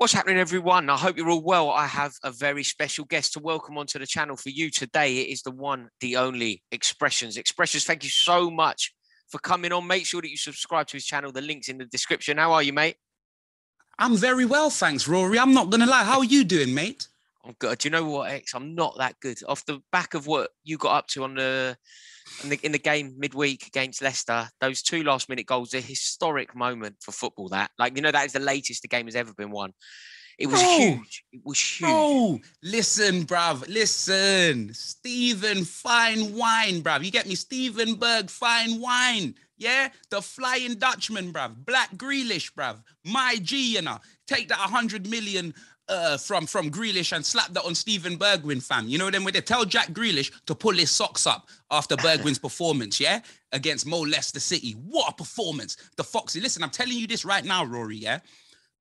What's happening, everyone? I hope you're all well. I have a very special guest to welcome onto the channel for you today. It is the one, the only Expressions. Expressions, thank you so much for coming on. Make sure that you subscribe to his channel. The link's in the description. How are you, mate? I'm very well, thanks, Rory. I'm not gonna lie. How are you doing, mate? I'm good. Do you know what, X? I'm not that good. Off the back of what you got up to on the in the, in the game midweek against Leicester, those two last minute goals, a historic moment for football. That, like, you know, that is the latest the game has ever been won. It was Bro. huge. It was huge. Oh, listen, bruv. Listen. Stephen Fine Wine, bruv. You get me? Stephen Berg Fine Wine. Yeah? The Flying Dutchman, bruv. Black Grealish, bruv. My G, you know. Take that 100 million uh, from, from Grealish and slap that on Steven Bergwijn, fam. You know them where they tell Jack Grealish to pull his socks up after Bergwijn's performance, yeah? Against Mo Leicester City. What a performance. The Foxy. Listen, I'm telling you this right now, Rory, yeah?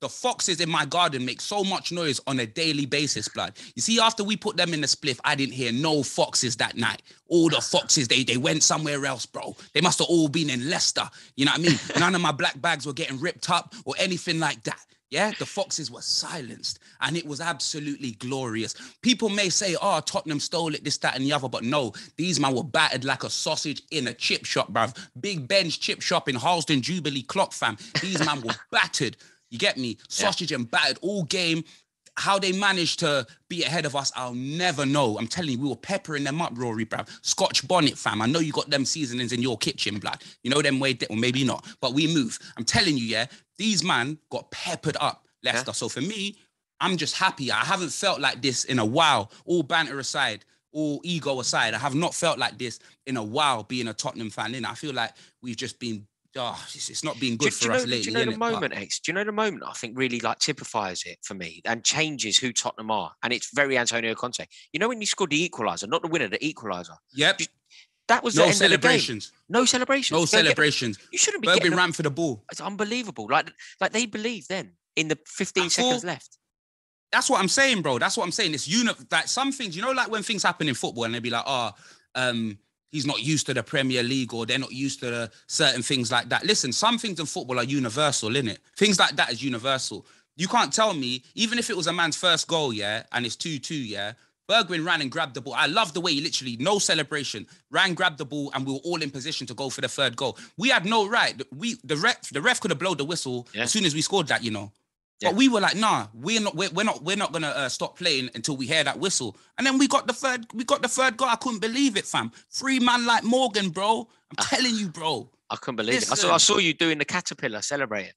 The foxes in my garden make so much noise on a daily basis, blood. You see, after we put them in the spliff, I didn't hear no foxes that night. All the foxes, they they went somewhere else, bro. They must have all been in Leicester. You know what I mean? None of my black bags were getting ripped up or anything like that. Yeah, the foxes were silenced and it was absolutely glorious. People may say, oh, Tottenham stole it, this, that, and the other, but no, these men were battered like a sausage in a chip shop, bruv. Big Ben's chip shop in Harlesden Jubilee Clock, fam. These men were battered. You get me? Sausage and battered all game. How they managed to be ahead of us, I'll never know. I'm telling you, we were peppering them up, Rory, bruv. Scotch bonnet, fam. I know you got them seasonings in your kitchen, blood. You know them way, or maybe not, but we move. I'm telling you, yeah, these man got peppered up, Leicester. So for me, I'm just happy. I haven't felt like this in a while. All banter aside, all ego aside, I have not felt like this in a while being a Tottenham fan. In I feel like we've just been oh, it's, it's not been good do for you know, us do lately. you know the innit? But- moment, X? Do you know the moment I think really like typifies it for me and changes who Tottenham are? And it's very Antonio Conte. You know when you scored the equaliser, not the winner, the equaliser. Yep. That was No celebrations. Of the game. No celebrations. No Go get- celebrations. You shouldn't be Bergwijn ran for the ball. It's unbelievable. Like, like they believe then in the 15 I seconds left. That's what I'm saying, bro. That's what I'm saying. It's uni- like some things, you know, like when things happen in football and they'd be like, oh, um, he's not used to the Premier League or they're not used to the certain things like that. Listen, some things in football are universal, innit? Things like that is universal. You can't tell me, even if it was a man's first goal, yeah, and it's 2-2, yeah, Bergwijn ran and grabbed the ball. I love the way he literally, no celebration, ran, grabbed the ball, and we were all in position to go for the third goal. We had no right. We the ref, the ref could have blown the whistle Yeah. as soon as we scored that, you know. Yeah. But we were like, nah, we're not, we're, we're not, we're not gonna uh, stop playing until we hear that whistle. And then we got the third, we got the third goal. I couldn't believe it, fam. Three man like Morgan, bro. I'm Ah. telling you, bro. I couldn't believe it. I saw, I saw you doing the caterpillar celebrating.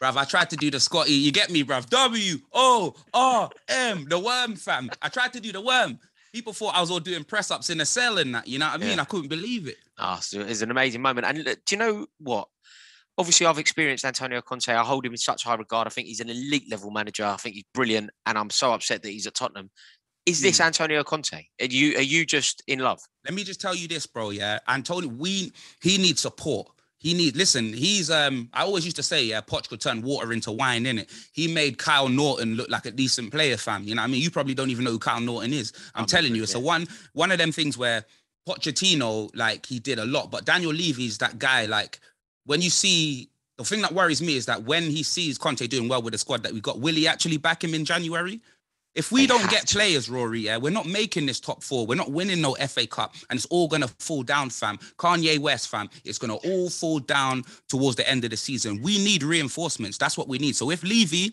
Bruv, I tried to do the Scotty. You get me, bruv? W O R M, the worm, fam. I tried to do the worm. People thought I was all doing press ups in a cell and that. You know what I mean? Yeah. I couldn't believe it. Ah, so it's an amazing moment. And look, do you know what? Obviously, I've experienced Antonio Conte. I hold him in such high regard. I think he's an elite level manager. I think he's brilliant, and I'm so upset that he's at Tottenham. Is this Antonio Conte? Are you are you just in love? Let me just tell you this, bro. Yeah, Antonio, we he needs support. He need listen. He's um. I always used to say, yeah, Poch could turn water into wine. In it, he made Kyle Naughton look like a decent player, fam. You know, what I mean, you probably don't even know who Kyle Naughton is. I'm I'm telling you, it's a one one of them things where Pochettino, like, he did a lot, but Daniel Levy's that guy. Like, when you see the thing that worries me is that when he sees Conte doing well with the squad that we got, will he actually back him in January? If we They don't get players, Rory, yeah, we're not making this top four. We're not winning no FA Cup, and it's all gonna fall down, fam. Kanye West, fam. It's gonna all fall down towards the end of the season. We need reinforcements. That's what we need. So if Levy,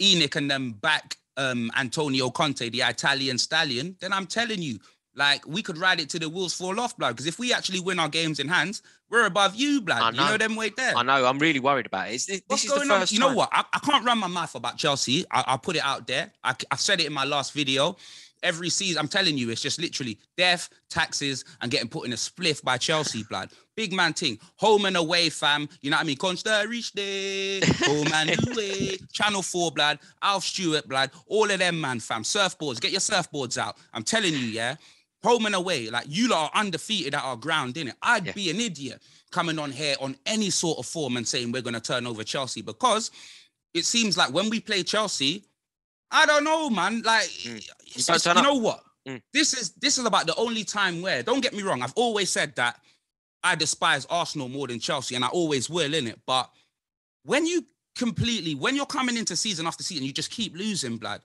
Enoch, and them back um Antonio Conte, the Italian stallion, then I'm telling you, like we could ride it to the wheels fall off, blood. Because if we actually win our games in hands, we're above you, blood. You know them way there. I know. I'm really worried about it. Is this, What's this is the going on? You know time- what? I, I can't run my mouth about Chelsea. I, I'll put it out there. I, have said it in my last video. Every season, I'm telling you, it's just literally death, taxes, and getting put in a spliff by Chelsea, blood. Big man thing. Home and away, fam. You know what I mean? Consta day. Home and away. Channel 4, blood. Alf Stewart, blood. All of them, man, fam. Surfboards. Get your surfboards out. I'm telling you, yeah. And away. Like, you lot are undefeated at our ground, innit? I'd Yeah. be an idiot coming on here on any sort of form and saying we're going to turn over Chelsea because it seems like when we play Chelsea, I don't know, man. Like, Mm. it's- it's- you up. know what? Mm. This is this is about the only time where don't get me wrong. I've always said that I despise Arsenal more than Chelsea, and I always will in it. But when you completely. When you're coming into season after season, you just keep losing, blood.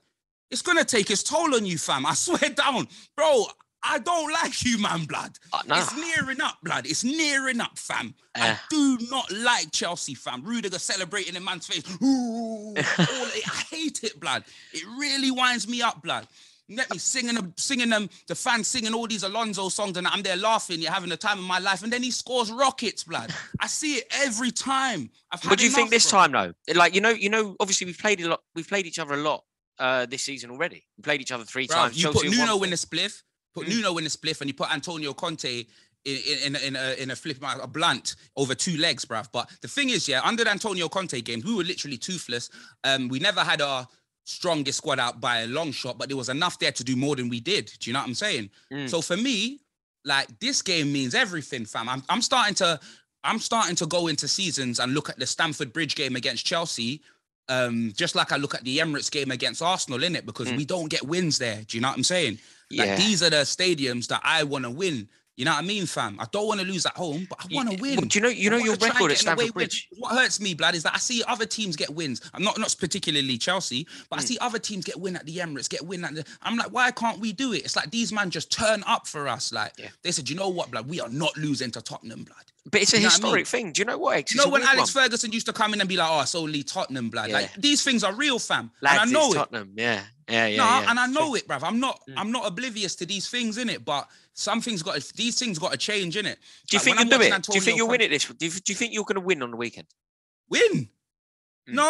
It's gonna take its toll on you, fam. I swear down, bro. I don't like you, man, blood. Uh, no. It's nearing up, blood. It's nearing up, fam. I Uh. do not like Chelsea, fam. Rudiger celebrating in man's face. Ooh, I hate it, blood. It really winds me up, blood. Get me singing them, singing them, the fans singing all these Alonso songs, and I'm there laughing. You're having the time of my life, and then he scores rockets, blood. I see it every time. I've had What do you think this time though? Like you know, you know, obviously we've played a lot. We've played each other a lot uh, this season already. We played each other three times. you Chelsea put Nuno in the spliff, put Mm. Nuno in the spliff, and you put Antonio Conte in in, in, in a in a flip a blunt over two legs, bruv. But the thing is, yeah, under the Antonio Conte games, we were literally toothless. Um, we never had our strongest squad out by a long shot, but there was enough there to do more than we did. Do you know what I'm saying? Mm. So for me, like this game means everything, fam. I'm I'm starting to I'm starting to go into seasons and look at the Stamford Bridge game against Chelsea. Um, just like I look at the Emirates game against Arsenal, in it because Mm. we don't get wins there. Do you know what I'm saying? Like yeah. these are the stadiums that I want to win. You know what I mean, fam? I don't want to lose at home, but I want to well, win. do you know? You know your record at Stamford. Bridge. What hurts me, blood, is that I see other teams get wins. I'm not not particularly Chelsea, but I Mm. see other teams get win at the Emirates, get win at the. I'm like, why can't we do it? It's like these man just turn up for us. Like Yeah. they said, you know what, blood, we are not losing to Tottenham, blood. But it's a You know what I mean? historic thing. Do you know what? X? You It's know when Alex one. Ferguson used to come in and be like, oh, it's only Tottenham, blood. Like these things are real, fam. Lads, and I know it's it. Tottenham. Yeah, yeah, yeah. no, yeah. and I know it, bruv. I'm not, Mm. I'm not oblivious to these things in it, but something's got to, these things got to change in it. Do you Like, think you'll do it? watching Do you think you'll win it this? Do you, do you think you're going to win on the weekend? Win? Mm. No,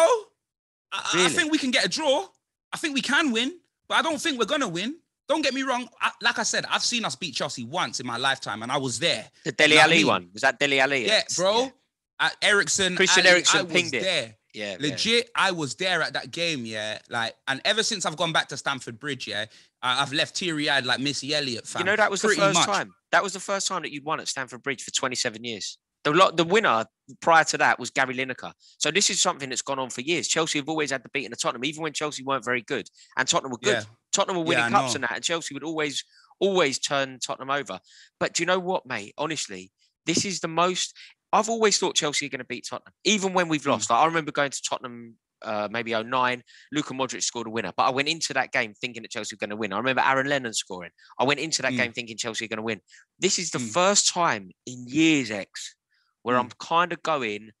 I, I- I think we can get a draw. I think we can win, but I don't think we're gonna win. Don't get me wrong. I, like I said, I've seen us beat Chelsea once in my lifetime, and I was there. The Dele know what I Alli mean? one was that Dele Alli? Yeah, bro. At Eriksen, Christian Ali, Eriksen I was pinged it. there. Yeah, yeah. Legit, I was there at that game, yeah. Like, and ever since I've gone back to Stamford Bridge, yeah, I, I've left teary-eyed like Missy Elliott. Fam. You know that was the first much. time. That was the first time that you'd won at Stamford Bridge for 27 years. The lot, the winner prior to that was Gary Lineker. So this is something that's gone on for years. Chelsea have always had the beat in the Tottenham, even when Chelsea weren't very good, and Tottenham were good. Yeah. Tottenham were winning I cups know. and that, and Chelsea would always, always turn Tottenham over. But do you know what, mate? Honestly, this is the most. I've always thought Chelsea are going to beat Tottenham, even when we've Hmm. lost. Like, I remember going to Tottenham. Uh, maybe 09, Luka Modric scored a winner, but I went into that game thinking that Chelsea were going to win. I remember Aaron Lennon scoring. I went into that Mm. game thinking Chelsea are going to win. This is the Mm. first time in years, X, where Mm. I'm kind of going.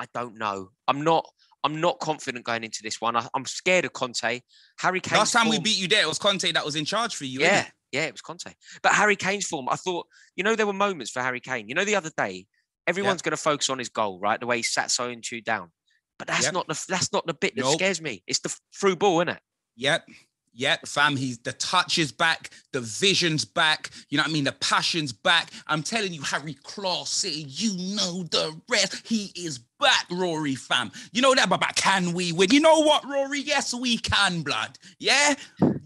I don't know. I'm not. I'm not confident going into this one. I, I'm scared of Conte. Harry Kane. Last time we beat you there, it was Conte that was in charge for you. Yeah, yeah, it was Conte. But Harry Kane's form, I thought, you know, there were moments for Harry Kane. You know, the other day, everyone's going to focus on his goal, right? The way he sat so into down. But that's Yep. not the that's not the bit that Nope. scares me. It's the through ball, isn't it? Yep. Yep, fam. He's the touch is back, the vision's back. You know what I mean? The passion's back. I'm telling you, Harry Claw City, you know the rest. He is back, Rory, fam. You know that, but, but can we win? You know what, Rory? Yes, we can, blood. Yeah,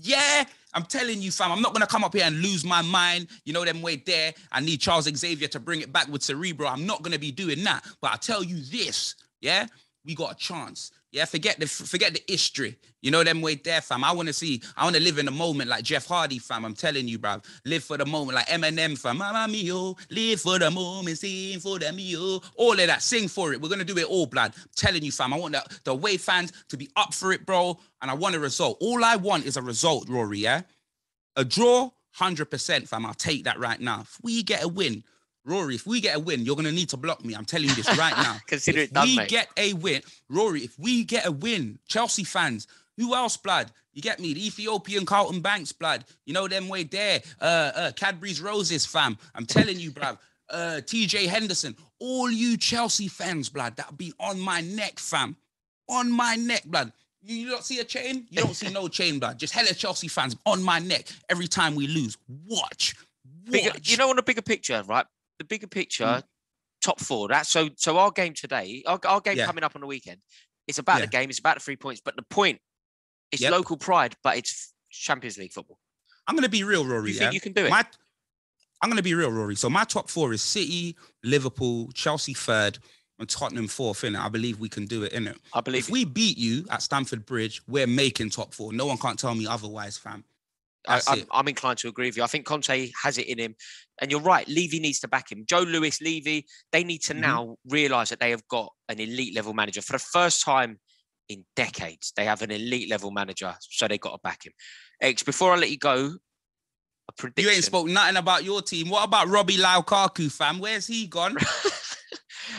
yeah. I'm telling you, fam. I'm not gonna come up here and lose my mind. You know them way there. I need Charles Xavier to bring it back with Cerebro. I'm not gonna be doing that. But I tell you this, yeah, we got a chance. Yeah, forget the forget the history. You know them way there, fam. I want to see. I want to live in the moment like Jeff Hardy, fam. I'm telling you, bruv. Live for the moment like Eminem, fam. Mama mio, live for the moment, sing for the mio. All of that, sing for it. We're gonna do it all, blood. I'm telling you, fam. I want the, the away fans to be up for it, bro. And I want a result. All I want is a result, Rory. Yeah, a draw, hundred percent, fam. I'll take that right now. If we get a win, Rory, if we get a win, you're gonna need to block me. I'm telling you this right now. Consider if it done, we mate. get a win, Rory, if we get a win, Chelsea fans, who else, blood? You get me? The Ethiopian Carlton Banks, blood. You know them way there. Uh, uh, Cadbury's Roses, fam. I'm telling you, bruv. Uh, TJ Henderson, all you Chelsea fans, blood, that'll be on my neck, fam. On my neck, blood. You, you don't see a chain? You don't see no chain, blood. Just hella Chelsea fans on my neck every time we lose. Watch. Bigger, you know, on a bigger picture, right? The bigger picture, Mm. top four. That's so. So our game today, our, our game Yeah. coming up on the weekend, it's about Yeah. the game. It's about the three points. But the point, it's Yep. local pride, but it's Champions League football. I'm gonna be real, Rory. you yeah? think you can do it? My, I'm gonna be real, Rory. So my top four is City, Liverpool, Chelsea third, and Tottenham fourth. In it, I believe we can do it. In it, I believe. if we beat you at Stamford Bridge, we're making top four. No one can't tell me otherwise, fam. I, I'm. I'm inclined to agree with you. I think Conte has it in him, and you're right. Levy needs to back him. Joe Lewis, Levy, they need to Mhm. now realise that they have got an elite level manager for the first time in decades. They have an elite level manager, so they got to back him. X, before I let you go, a prediction. You ain't spoke nothing about your team. What about Robbie Lukaku, fam? Where's he gone?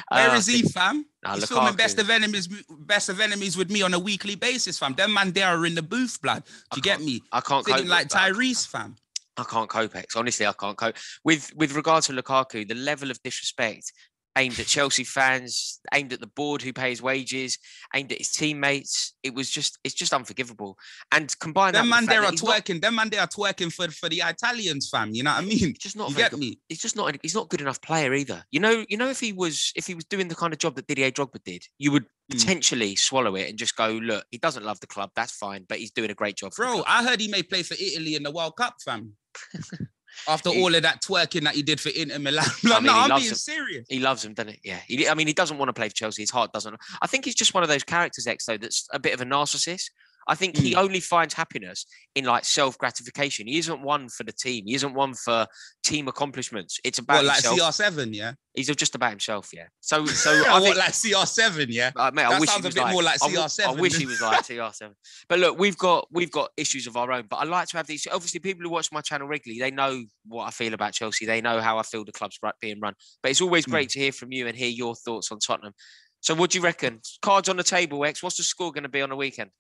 Where Uh, is he, fam? Nah, He's filming best of enemies, best of enemies with me on a weekly basis, fam. Them man there are in the booth, blood. Do you get me? I can't cope like. Tyrese, fam. I can't cope, X. Honestly, I can't cope. With with regard to Lukaku, the level of disrespect aimed at Chelsea fans, aimed at the board who pays wages, aimed at his teammates, it was just it's just unforgivable. And combine that Them man the fact there that are not- twerking. Them man they are twerking for, for the Italians, fam. You know what I mean? just not You get good, me? he's just not he's not good enough player either. You know, you know if he was if he was doing the kind of job that Didier Drogba did, you would Mm. potentially swallow it and just go, look, he doesn't love the club, that's fine, but he's doing a great job. Bro. I heard he may play for Italy in the World Cup, fam. After He- all of that twerking that he did for Inter Milan. I Like, mean, no, I'm being it. serious. He loves him, doesn't he? Yeah. He, I mean, he doesn't want to play for Chelsea. His heart doesn't. I think he's just one of those characters, X, though, that's a bit of a narcissist. I think he Hmm. only finds happiness in like self gratification. He isn't one for the team. He isn't one for team accomplishments. It's about What, like himself. CR7, yeah? He's just about himself. Yeah. So, so I what, think. like CR7, yeah? uh, mate, I wish he sounds a was bit like, more like I w- I CR7 wish he was like CR7. But look, we've got we've got issues of our own. But I like to have these. Obviously, people who watch my channel regularly, they know what I feel about Chelsea. They know how I feel the club's being run. But it's always great to hear from you and hear your thoughts on Tottenham. So, what do you reckon? Cards on the table, X. What's the score going to be on the weekend?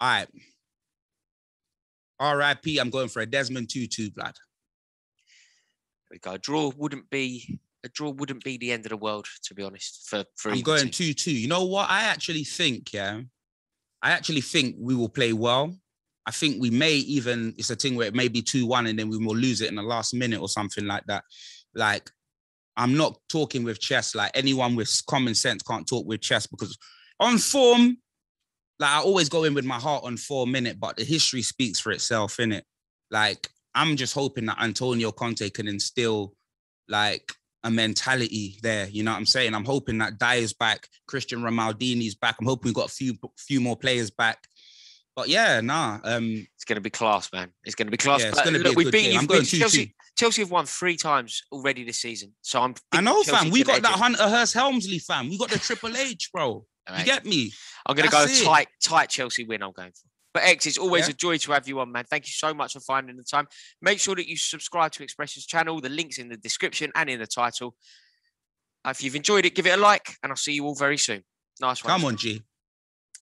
All right. RIP, I'm going for a Desmond 2 2 blood. There we go. A draw wouldn't be a draw wouldn't be the end of the world, to be honest. For for I'm going 2 2. You know what? I actually think, yeah, I actually think we will play well. I think we may even, it's a thing where it may be 2 1 and then we will lose it in the last minute or something like that. Like, I'm not talking with chess. Like, anyone with common sense can't talk with chess because on form, like, I always go in with my heart on four minute, but the history speaks for itself, innit? Like, I'm just hoping that Antonio Conte can instill, like, a mentality there. You know what I'm saying? I'm hoping that Dier's back, Christian Romaldini's back. I'm hoping we've got a few few more players back. But yeah, nah. Um, It's going to be class, man. It's going to be class. yeah, it's gonna be look, a we've good beaten game. you. I'm going two Chelsea, two. Chelsea have won three times already this season. So I'm. I know, fam. We got that. Hunter Hearst Helmsley, fam. We got the Triple H, bro. You get me? I'm going to go it. tight, tight Chelsea win. I'm going for. But X, it's always Yeah. a joy to have you on, man. Thank you so much for finding the time. Make sure that you subscribe to Expressions channel. The links in the description and in the title. If you've enjoyed it, give it a like, and I'll see you all very soon. Nice one. Come on, G.